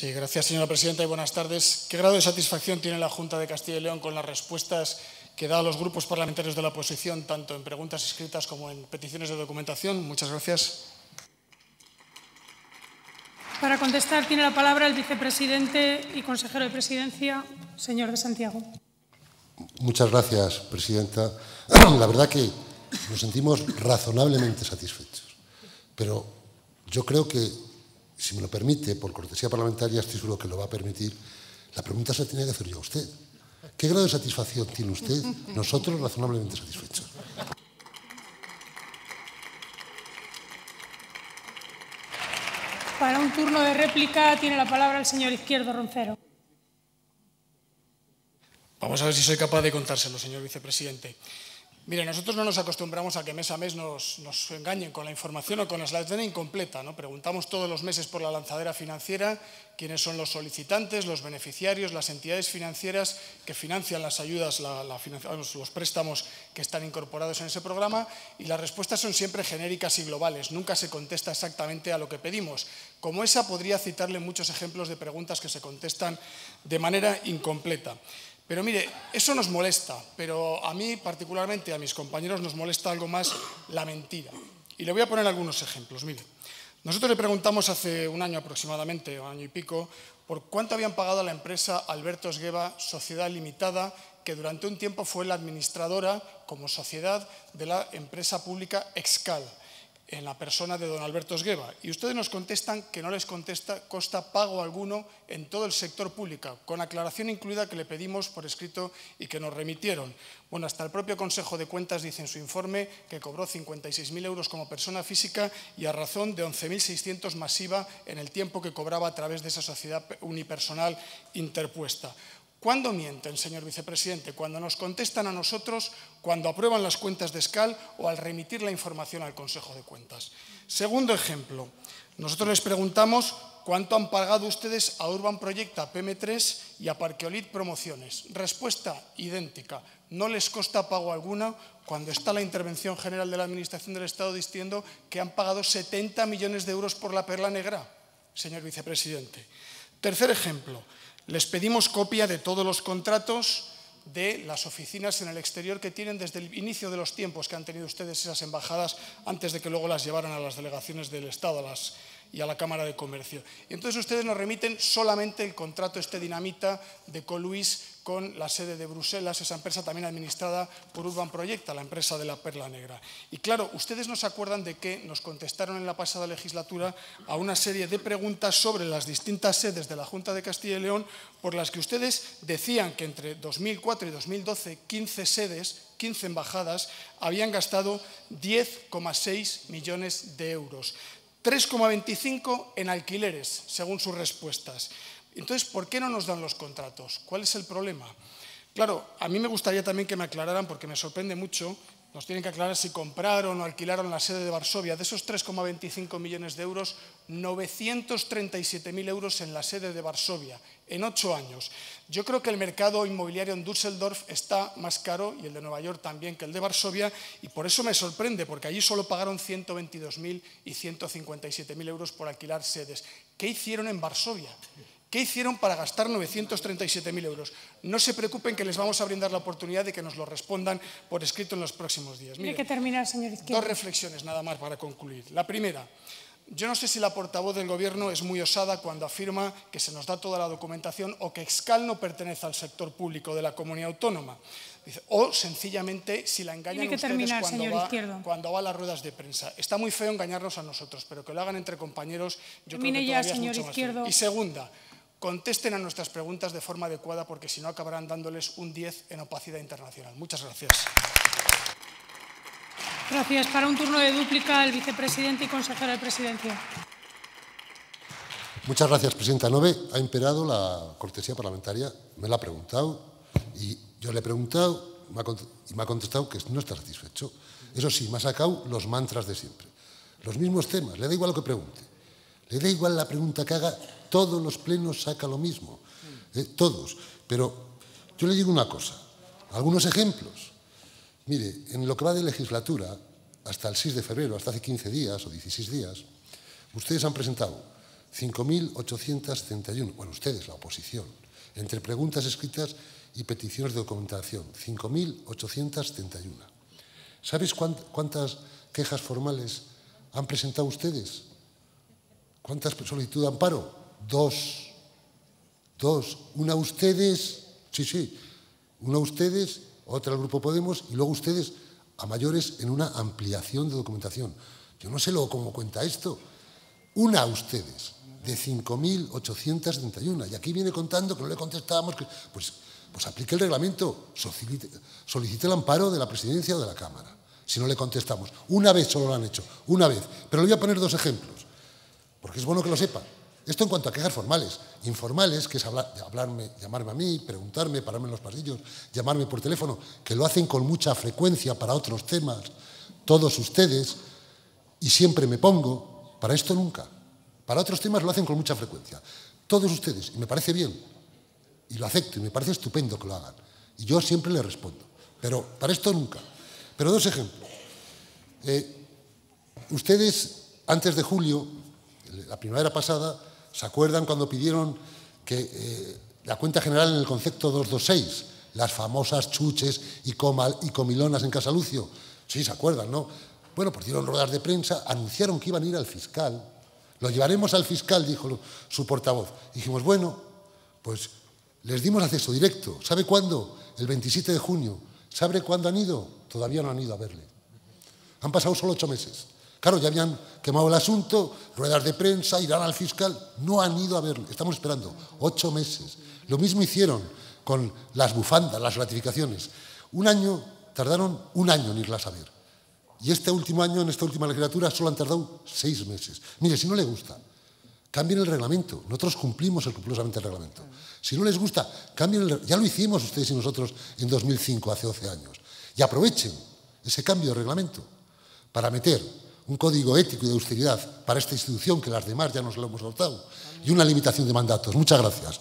Sí, gracias, señora presidenta, y buenas tardes. ¿Qué grado de satisfacción tiene la Junta de Castilla y León con las respuestas que da a los grupos parlamentarios de la oposición, tanto en preguntas escritas como en peticiones de documentación? Muchas gracias. Para contestar tiene la palabra el vicepresidente y consejero de presidencia, señor de Santiago. Muchas gracias, presidenta. La verdad que nos sentimos razonablemente satisfechos, pero yo creo que, si me lo permite, por cortesía parlamentaria, estoy seguro que lo va a permitir, la pregunta se la tiene que hacer yo a usted. ¿Qué grado de satisfacción tiene usted? Nosotros razonablemente satisfechos. Para un turno de réplica tiene la palabra el señor Izquierdo Roncero. Vamos a ver si soy capaz de contárselo, señor vicepresidente. Mire, nosotros no nos acostumbramos a que mes a mes nos, engañen con la información o con la slide incompleta. ¿no? Preguntamos todos los meses por la lanzadera financiera, quiénes son los solicitantes, los beneficiarios, las entidades financieras que financian las ayudas, los préstamos que están incorporados en ese programa y las respuestas son siempre genéricas y globales. Nunca se contesta exactamente a lo que pedimos. Como esa podría citarle muchos ejemplos de preguntas que se contestan de manera incompleta. Pero mire, eso nos molesta, pero a mí particularmente, a mis compañeros, nos molesta algo más la mentira. Y le voy a poner algunos ejemplos. Mire, nosotros le preguntamos hace un año aproximadamente, un año y pico, por cuánto habían pagado a la empresa Alberto Esgueva Sociedad Limitada, que durante un tiempo fue la administradora como sociedad de la empresa pública Excal en la persona de don Alberto Esgueva. Y ustedes nos contestan que no les contesta, costa pago alguno en todo el sector público, con aclaración incluida que le pedimos por escrito y que nos remitieron. Bueno, hasta el propio Consejo de Cuentas dice en su informe que cobró 56.000 euros como persona física y a razón de 11.600 masiva en el tiempo que cobraba a través de esa sociedad unipersonal interpuesta. ¿Cuándo mienten, señor vicepresidente? ¿Cuando nos contestan a nosotros, cuando aprueban las cuentas de SCAL o al remitir la información al Consejo de Cuentas? Segundo ejemplo, nosotros les preguntamos cuánto han pagado ustedes a Urban Proyecta PM3 y a Parqueolit Promociones. Respuesta idéntica, no les costa pago alguna cuando está la intervención general de la Administración del Estado diciendo que han pagado 70 millones de euros por la perla negra, señor vicepresidente. Tercer ejemplo, les pedimos copia de todos los contratos de las oficinas en el exterior que tienen desde el inicio de los tiempos que han tenido ustedes esas embajadas antes de que luego las llevaran a las delegaciones del Estado y a la Cámara de Comercio. Entonces ustedes nos remiten solamente el contrato este dinamita de Coluis con la sede de Bruselas, esa empresa también administrada por Urban Proyecta, la empresa de la Perla Negra. Y claro, ustedes no se acuerdan de que nos contestaron en la pasada legislatura a una serie de preguntas sobre las distintas sedes de la Junta de Castilla y León, por las que ustedes decían que entre 2004 y 2012, 15 sedes, 15 embajadas, habían gastado 10,6 millones de euros. 3,25 en alquileres, según sus respuestas. Entonces, ¿por qué no nos dan los contratos? ¿Cuál es el problema? Claro, a mí me gustaría también que me aclararan, porque me sorprende mucho, nos tienen que aclarar si compraron o alquilaron la sede de Varsovia. De esos 3,25 millones de euros, 937.000 euros en la sede de Varsovia, en ocho años. Yo creo que el mercado inmobiliario en Düsseldorf está más caro, y el de Nueva York también, que el de Varsovia, y por eso me sorprende, porque allí solo pagaron 122.000 y 157.000 euros por alquilar sedes. ¿Qué hicieron en Varsovia? ¿Qué hicieron para gastar 937.000 euros? No se preocupen que les vamos a brindar la oportunidad de que nos lo respondan por escrito en los próximos días. Tiene que terminar, señor Izquierdo. Dos reflexiones nada más para concluir. La primera, yo no sé si la portavoz del Gobierno es muy osada cuando afirma que se nos da toda la documentación o que Excal no pertenece al sector público de la comunidad autónoma. O sencillamente si la engañan ustedes terminar, cuando, va, cuando, va, a las ruedas de prensa. Está muy feo engañarnos a nosotros, pero que lo hagan entre compañeros yo creo que todavía es mucho más feo. Y segunda, contesten a nuestras preguntas de forma adecuada porque si no acabarán dándoles un 10 en opacidad internacional. Muchas gracias. Gracias. Para un turno de dúplica, el vicepresidente y consejero de presidencia. Muchas gracias, presidenta Nove. Ha imperado la cortesía parlamentaria. Me la ha preguntado y yo le he preguntado y me ha contestado que no está satisfecho. Eso sí, me ha sacado los mantras de siempre. Los mismos temas. Le da igual lo que pregunte. Le da igual la pregunta que haga todos los plenos saca lo mismo, eh, todos. Pero yo le digo una cosa, algunos ejemplos. Mire, en lo que va de legislatura, hasta el 6 de febrero, hasta hace 15 días o 16 días, ustedes han presentado 5.831. Bueno, ustedes, la oposición. Entre preguntas escritas y peticiones de documentación, 5.831. ¿Sabes cuántas quejas formales han presentado ustedes? ¿Cuántas solicitudes de amparo? Dos. Dos. Una ustedes, sí, sí, una ustedes, otra el Grupo Podemos y luego ustedes a mayores en una ampliación de documentación. Yo no sé luego cómo cuenta esto. Una a ustedes, de 5.871. Y aquí viene contando que no le contestábamos, pues, pues aplique el reglamento, solicite, el amparo de la presidencia o de la Cámara. Si no le contestamos. Una vez solo lo han hecho, una vez. Pero le voy a poner dos ejemplos, porque es bueno que lo sepa. Esto en cuanto a quejas formales. Informales, que es hablarme, llamarme a mí, preguntarme, pararme en los pasillos, llamarme por teléfono, que lo hacen con mucha frecuencia para otros temas, todos ustedes, y siempre me pongo, para esto nunca. Para otros temas lo hacen con mucha frecuencia. Todos ustedes, y me parece bien, y lo acepto, y me parece estupendo que lo hagan. Y yo siempre le respondo. Pero para esto nunca. Pero dos ejemplos. Eh, ustedes, antes de julio, la primavera pasada, ¿Se acuerdan cuando pidieron que eh, la cuenta general en el concepto 226, las famosas chuches y, comilonas en Casalucio? Sí, se acuerdan, ¿no? Bueno, pues dieron ruedas de prensa, anunciaron que iban a ir al fiscal. Lo llevaremos al fiscal, dijo su portavoz. Dijimos, bueno, pues les dimos acceso directo. ¿Sabe cuándo? El 27 de junio. ¿Sabe cuándo han ido? Todavía no han ido a verle. Han pasado solo ocho meses. Claro, ya habían quemado el asunto, ruedas de prensa, irán al fiscal. No han ido a verlo. Estamos esperando ocho meses. Lo mismo hicieron con las bufandas, las ratificaciones. Un año, tardaron un año en irlas a ver. Y este último año, en esta última legislatura, solo han tardado seis meses. Mire, si no le gusta, cambien el reglamento. Nosotros cumplimos escrupulosamente el reglamento. Si no les gusta, cambien el. Ya lo hicimos ustedes y nosotros en 2005, hace 12 años. Y aprovechen ese cambio de reglamento para meter un código ético y de austeridad para esta institución que las demás ya nos lo hemos dotado y una limitación de mandatos. Muchas gracias.